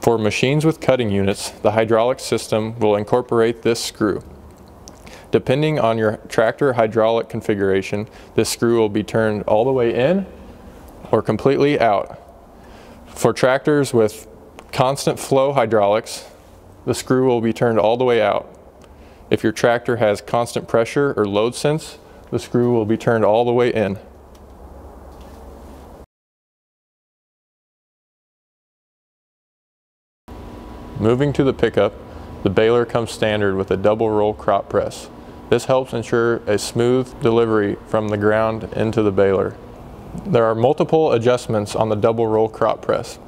For machines with cutting units, the hydraulic system will incorporate this screw. Depending on your tractor hydraulic configuration, this screw will be turned all the way in or completely out. For tractors with constant flow hydraulics, the screw will be turned all the way out. If your tractor has constant pressure or load sense, the screw will be turned all the way in. Moving to the pickup, the baler comes standard with a double roll crop press. This helps ensure a smooth delivery from the ground into the baler. There are multiple adjustments on the double roll crop press.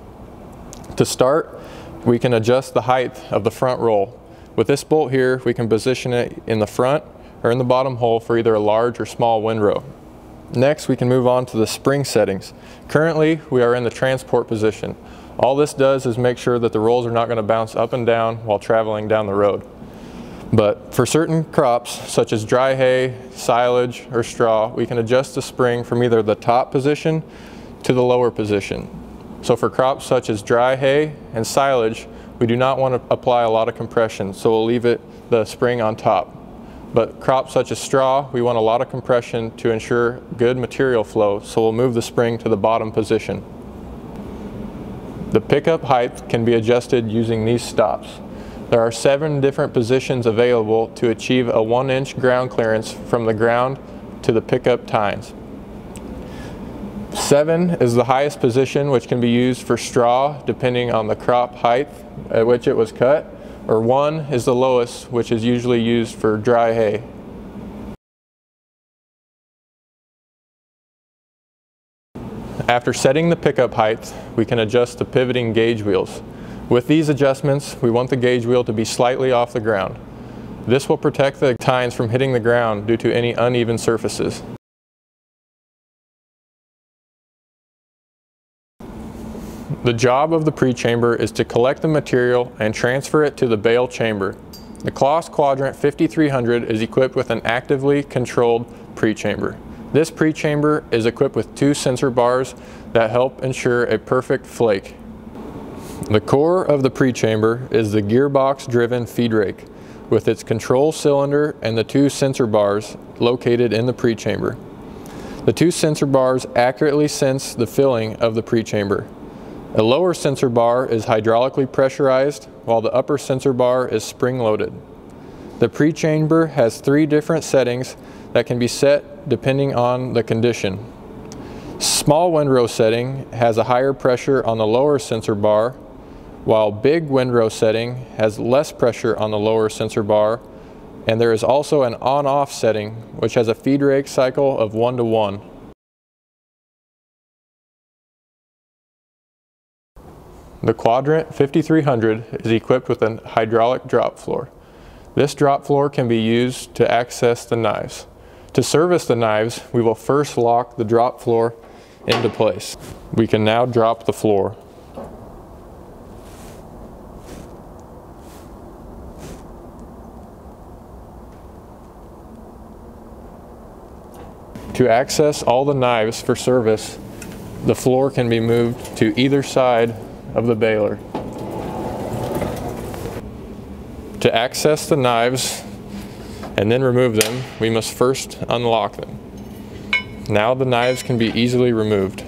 To start, we can adjust the height of the front roll. With this bolt here, we can position it in the front or in the bottom hole for either a large or small windrow. Next, we can move on to the spring settings. Currently, we are in the transport position. All this does is make sure that the rolls are not going to bounce up and down while traveling down the road. But for certain crops, such as dry hay, silage, or straw, we can adjust the spring from either the top position to the lower position. So for crops such as dry hay and silage, we do not want to apply a lot of compression, so we'll leave it the spring on top. But crops such as straw, we want a lot of compression to ensure good material flow, so we'll move the spring to the bottom position. The pickup height can be adjusted using these stops. There are seven different positions available to achieve a one inch ground clearance from the ground to the pickup tines. Seven is the highest position which can be used for straw depending on the crop height at which it was cut, or one is the lowest which is usually used for dry hay. After setting the pickup height, we can adjust the pivoting gauge wheels. With these adjustments, we want the gauge wheel to be slightly off the ground. This will protect the tines from hitting the ground due to any uneven surfaces. The job of the pre-chamber is to collect the material and transfer it to the bale chamber. The Claas Quadrant 5300 is equipped with an actively controlled pre-chamber. This pre-chamber is equipped with two sensor bars that help ensure a perfect flake. The core of the pre-chamber is the gearbox-driven feed rake with its control cylinder and the two sensor bars located in the pre-chamber. The two sensor bars accurately sense the filling of the pre-chamber. A lower sensor bar is hydraulically pressurized while the upper sensor bar is spring-loaded. The pre-chamber has three different settings that can be set depending on the condition. Small windrow setting has a higher pressure on the lower sensor bar, while big windrow setting has less pressure on the lower sensor bar, and there is also an on-off setting which has a feed rake cycle of 1 to 1. The Quadrant 5300 is equipped with a hydraulic drop floor. This drop floor can be used to access the knives. To service the knives, we will first lock the drop floor into place. We can now drop the floor. To access all the knives for service, the floor can be moved to either side of the baler. To access the knives, and then remove them, we must first unlock them. Now the knives can be easily removed.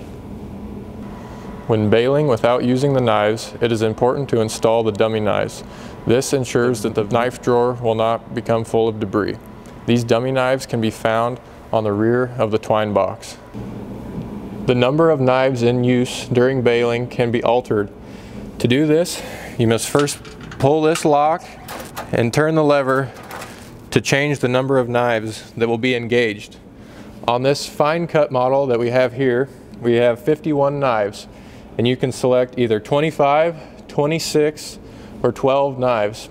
When baling without using the knives, it is important to install the dummy knives. This ensures that the knife drawer will not become full of debris. These dummy knives can be found on the rear of the twine box. The number of knives in use during baling can be altered. To do this, you must first pull this lock and turn the lever to change the number of knives that will be engaged. On this fine cut model that we have here, we have 51 knives and you can select either 25, 26, or 12 knives.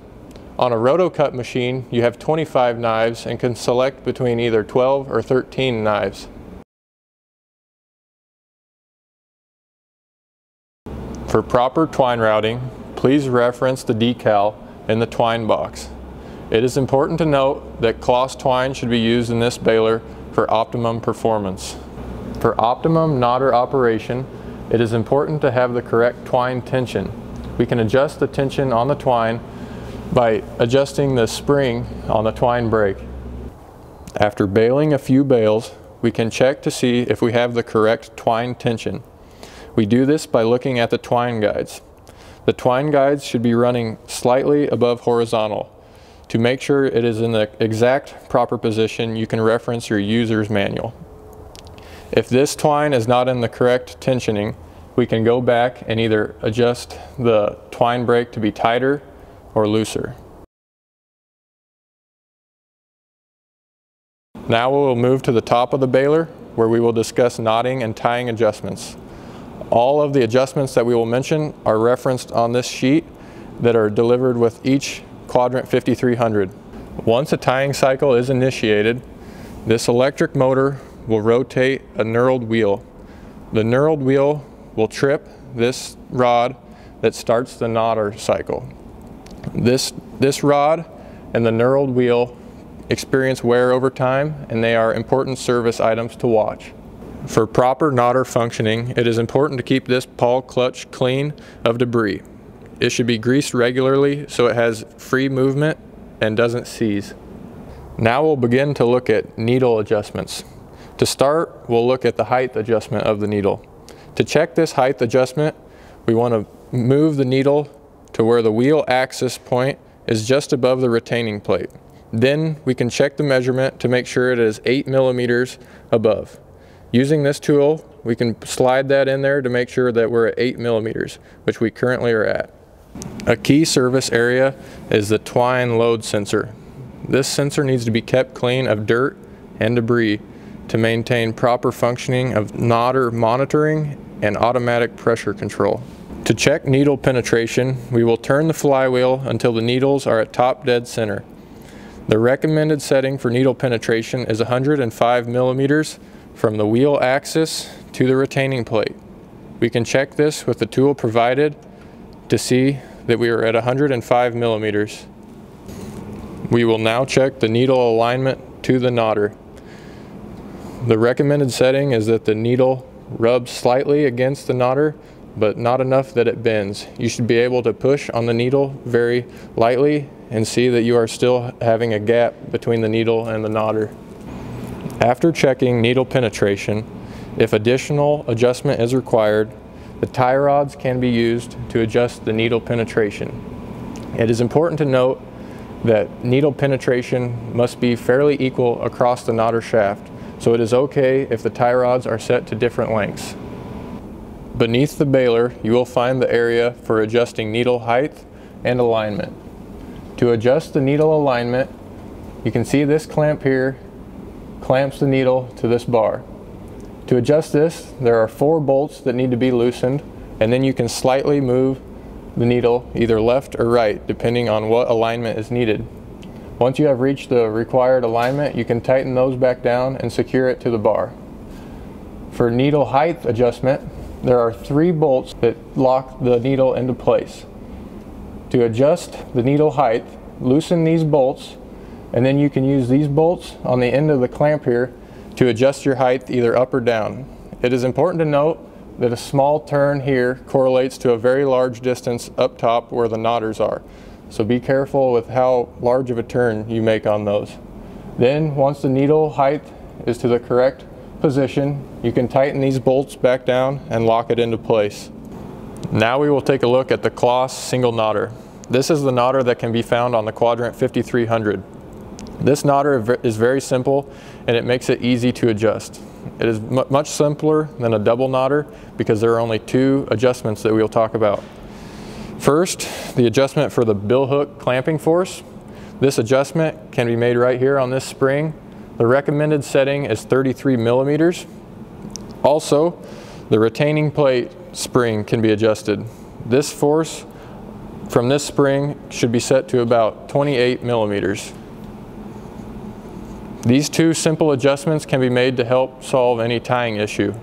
On a rotocut machine, you have 25 knives and can select between either 12 or 13 knives. For proper twine routing, please reference the decal in the twine box. It is important to note that Claas twine should be used in this baler for optimum performance. For optimum knotter operation, it is important to have the correct twine tension. we can adjust the tension on the twine by adjusting the spring on the twine brake. After baling a few bales, we can check to see if we have the correct twine tension. We do this by looking at the twine guides. The twine guides should be running slightly above horizontal. To make sure it is in the exact proper position, you can reference your user's manual. If this twine is not in the correct tensioning, we can go back and either adjust the twine brake to be tighter or looser. Now we'll move to the top of the baler where we will discuss knotting and tying adjustments. All of the adjustments that we will mention are referenced on this sheet that are delivered with each quadrant 5300. Once a tying cycle is initiated, this electric motor will rotate a knurled wheel. The knurled wheel will trip this rod that starts the knotter cycle. This, this rod and the knurled wheel experience wear over time and they are important service items to watch. For proper knotter functioning, it is important to keep this pawl clutch clean of debris. It should be greased regularly so it has free movement and doesn't seize. Now we'll begin to look at needle adjustments. To start, we'll look at the height adjustment of the needle. To check this height adjustment, we want to move the needle to where the wheel axis point is just above the retaining plate. Then we can check the measurement to make sure it is 8 millimeters above. Using this tool, we can slide that in there to make sure that we're at 8 millimeters, which we currently are at. A key service area is the twine load sensor. This sensor needs to be kept clean of dirt and debris to maintain proper functioning of knotter monitoring and automatic pressure control. To check needle penetration, we will turn the flywheel until the needles are at top dead center. The recommended setting for needle penetration is 105 millimeters from the wheel axis to the retaining plate. We can check this with the tool provided to see that we are at 105 millimeters. We will now check the needle alignment to the knotter. The recommended setting is that the needle rubs slightly against the knotter but not enough that it bends. You should be able to push on the needle very lightly and see that you are still having a gap between the needle and the knotter. After checking needle penetration, if additional adjustment is required, the tie rods can be used to adjust the needle penetration. It is important to note that needle penetration must be fairly equal across the knotter shaft, so it is okay if the tie rods are set to different lengths. Beneath the baler, you will find the area for adjusting needle height and alignment. To adjust the needle alignment, you can see this clamp here clamps the needle to this bar. To adjust this, there are four bolts that need to be loosened, and then you can slightly move the needle either left or right, depending on what alignment is needed. Once you have reached the required alignment, you can tighten those back down and secure it to the bar. For needle height adjustment, there are three bolts that lock the needle into place. To adjust the needle height, loosen these bolts and then you can use these bolts on the end of the clamp here to adjust your height either up or down. It is important to note that a small turn here correlates to a very large distance up top where the knotters are. So be careful with how large of a turn you make on those. Then once the needle height is to the correct position, you can tighten these bolts back down and lock it into place. Now we will take a look at the Claas single knotter. This is the knotter that can be found on the Quadrant 5300. This knotter is very simple and it makes it easy to adjust. It is much simpler than a double knotter because there are only two adjustments that we will talk about. First, the adjustment for the bill hook clamping force. This adjustment can be made right here on this spring. The recommended setting is 33 millimeters. Also, the retaining plate spring can be adjusted. This force from this spring should be set to about 28 millimeters. These two simple adjustments can be made to help solve any tying issue.